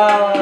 Wow.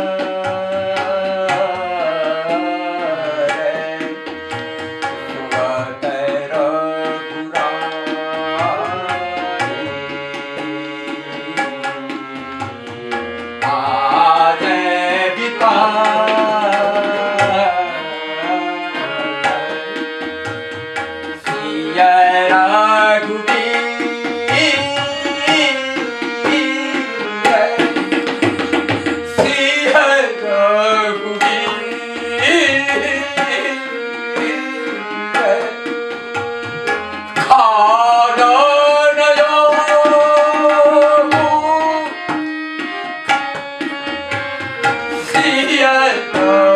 yeah.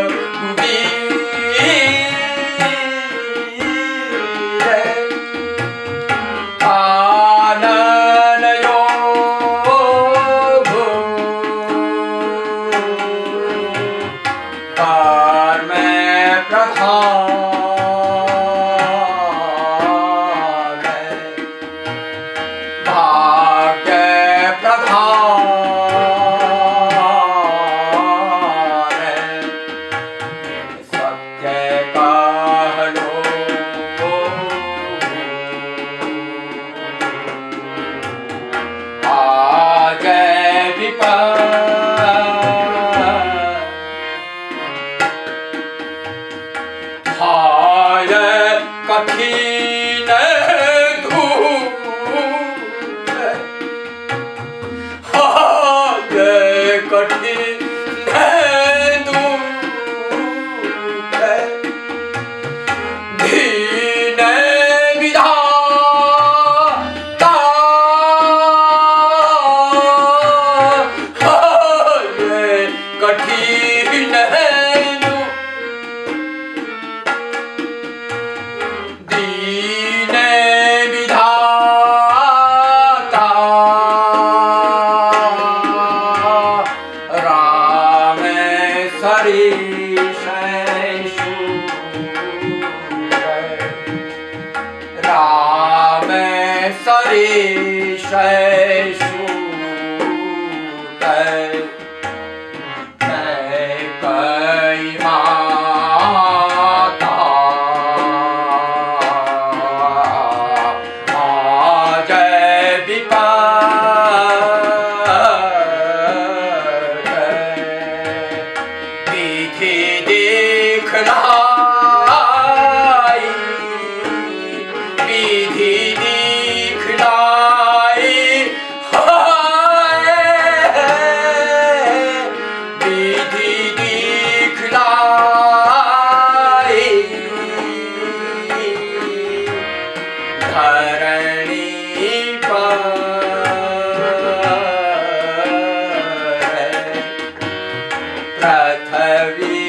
Rame Shri reap धरवि